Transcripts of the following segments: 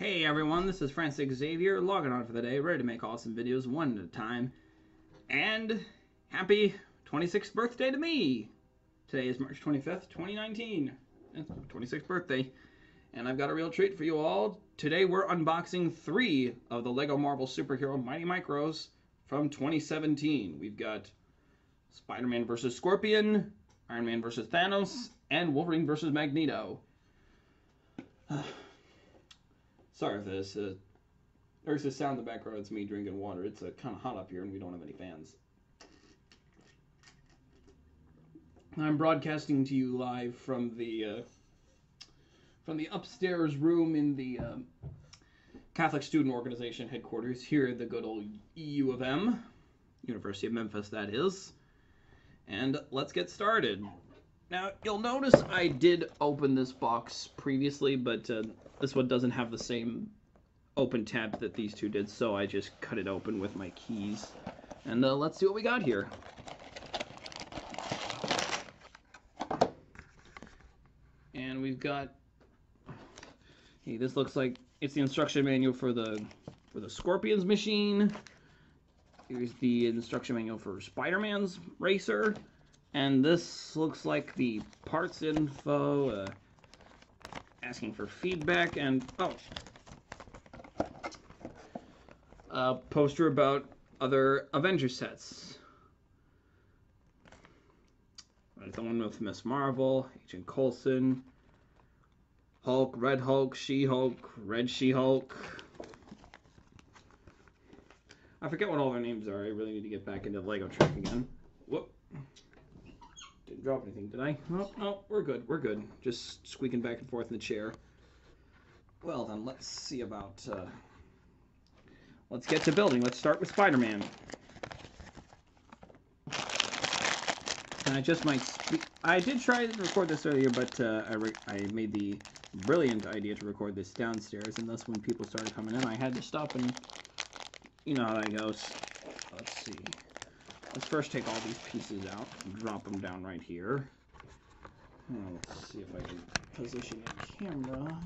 Hey everyone, this is Francis Xavyer logging on for the day, ready to make awesome videos one at a time. And happy 26th birthday to me! Today is March 25th, 2019. It's 26th birthday. And I've got a real treat for you all. Today we're unboxing three of the LEGO Marvel Superhero Mighty Micros from 2017. We've got Spider-Man vs. Scorpion, Iron Man vs. Thanos, and Wolverine vs. Magneto. Sorry for this. Uh, there's a sound in the background. It's me drinking water. It's uh, kind of hot up here, and we don't have any fans. I'm broadcasting to you live from the uh, from the upstairs room in the um, Catholic Student Organization headquarters here at the good old U of M, University of Memphis, that is. And let's get started. Now, you'll notice I did open this box previously, but uh, this one doesn't have the same open tab that these two did, so I just cut it open with my keys. And uh, let's see what we got here. And we've got, hey, this looks like it's the instruction manual for the for the Scorpions machine. Here's the instruction manual for Spider-Man's racer. And this looks like the parts info, uh, asking for feedback, and oh, a poster about other Avenger sets. Right, the one with Miss Marvel, Agent Coulson, Hulk, Red Hulk, She-Hulk, Red She-Hulk. I forget what all their names are. I really need to get back into Lego track again. Whoop. Didn't drop anything, did I? No, no, we're good. We're good. Just squeaking back and forth in the chair. Well then, let's see about. Uh, let's get to building. Let's start with Spider-Man. And I just might. I did try to record this earlier, but uh, I, I made the brilliant idea to record this downstairs, and thus when people started coming in, I had to stop and. You know how that goes. Let's see. Let's first take all these pieces out and drop them down right here. let's see if I can position the camera.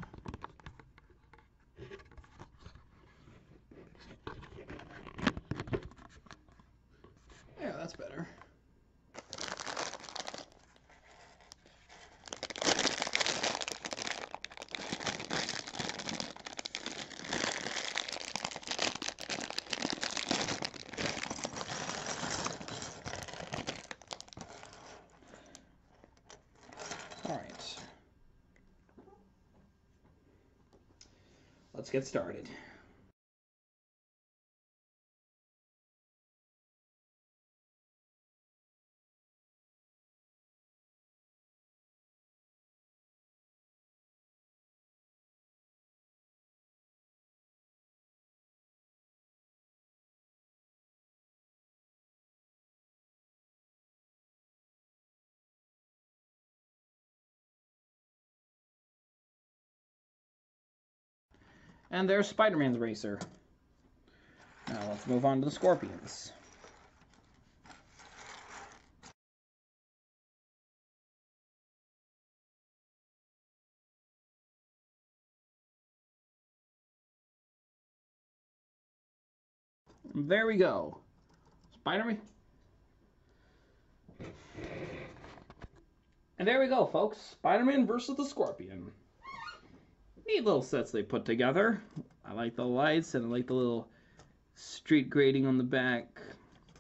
Yeah, that's better. let's get started. And there's Spider-Man's racer. Now let's move on to the Scorpions. There we go. Spider-Man. And there we go, folks. Spider-Man versus the Scorpion neat little sets they put together. I like the lights and I like the little street grading on the back.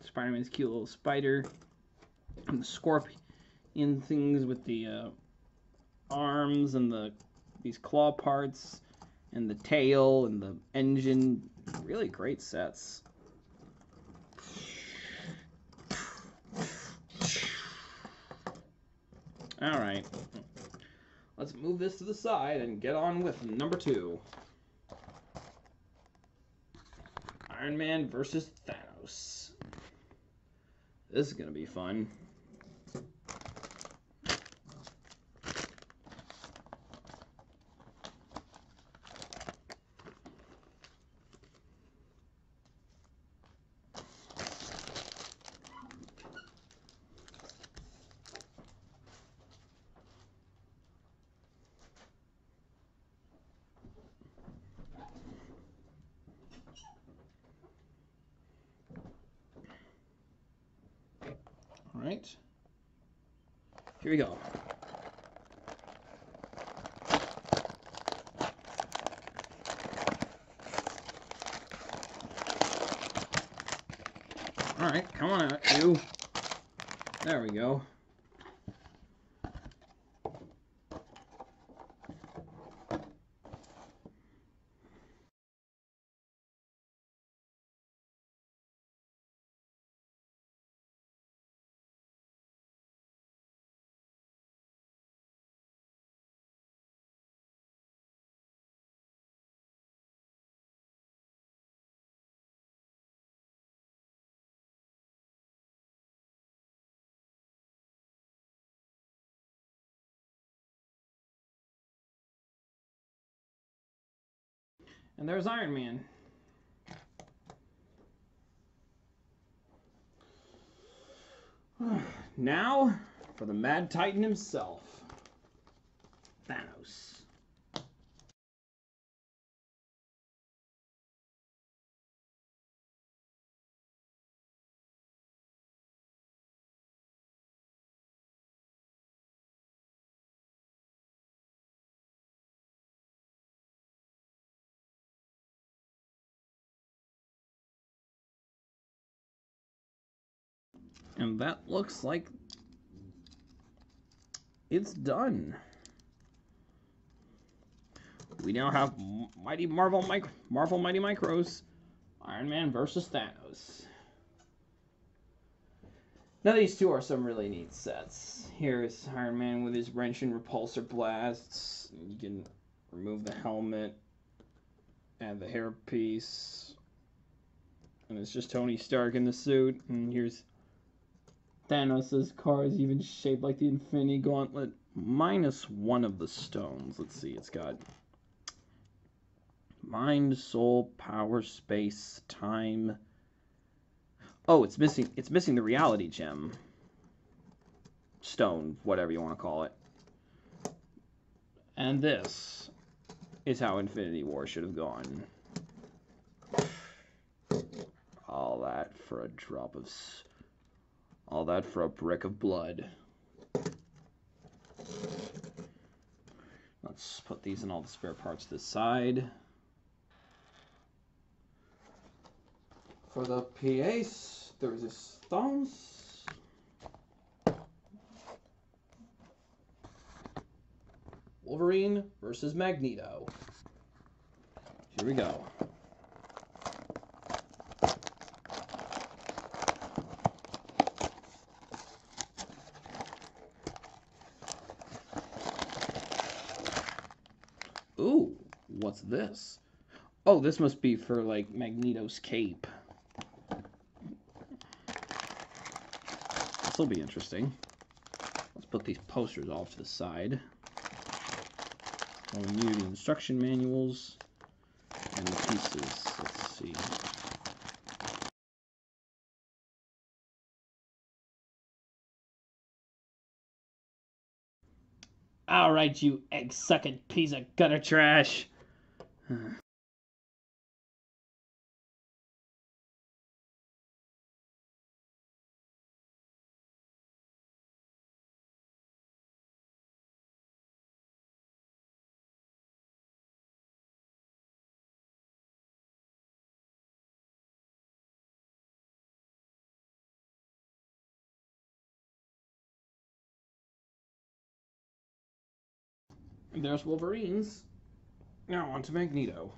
Spider-Man's cute little spider. And the scorpion things with the uh, arms and the these claw parts and the tail and the engine. Really great sets. All right. Let's move this to the side and get on with number two. Iron Man versus Thanos. This is going to be fun. Right. Here we go. All right, come on out, you. There we go. And there's Iron Man. now for the Mad Titan himself, Thanos. And that looks like it's done. We now have Mighty Marvel Mic Marvel Mighty Micros Iron Man versus Thanos. Now these two are some really neat sets. Here's Iron Man with his wrench and repulsor blasts. You can remove the helmet, add the hairpiece, and it's just Tony Stark in the suit. And here's Thanos' car is even shaped like the Infinity Gauntlet. Minus one of the stones. Let's see, it's got mind, soul, power, space, time. Oh, it's missing it's missing the reality gem. Stone, whatever you want to call it. And this is how Infinity War should have gone. All that for a drop of all that for a brick of blood. Let's put these in all the spare parts to the side. For the PAs, this thumbs. Wolverine versus Magneto. Here we go. Ooh, what's this? Oh, this must be for like Magneto's cape. This will be interesting. Let's put these posters off to the side. I'll need the instruction manuals and the pieces. Let's see. All right, you egg sucking piece of gutter trash. There's Wolverines. Now on to Magneto.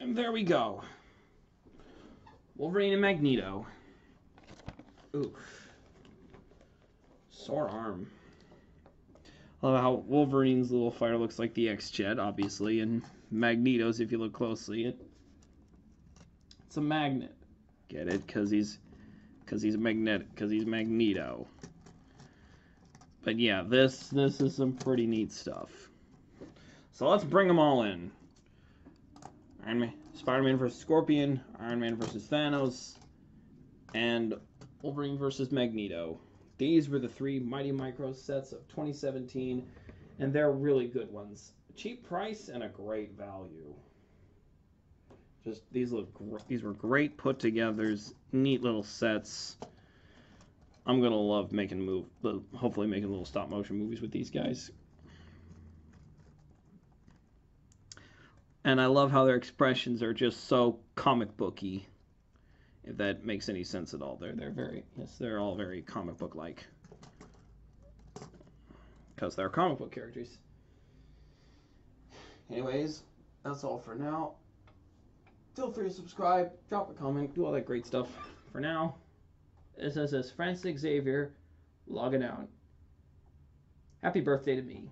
And there we go. Wolverine and Magneto. Oof. Sore arm. I love how Wolverine's little fighter looks like the X-Jet, obviously, and Magneto's, if you look closely, it it's a magnet. Get it? Because he's because he's magnetic. Because he's Magneto. But yeah, this this is some pretty neat stuff. So let's bring them all in. Iron Man, Spider-Man versus Scorpion, Iron Man versus Thanos, and Wolverine versus Magneto. These were the three Mighty Micro sets of 2017, and they're really good ones. Cheap price and a great value. Just these look these were great put togethers, neat little sets. I'm gonna love making move, hopefully making little stop motion movies with these guys. And I love how their expressions are just so comic booky if that makes any sense at all. They're they're very yes, they're all very comic book like because they're comic book characters. Anyways, that's all for now. Feel free to subscribe, drop a comment, do all that great stuff. For now, this is Francis Xavyer logging out. Happy birthday to me.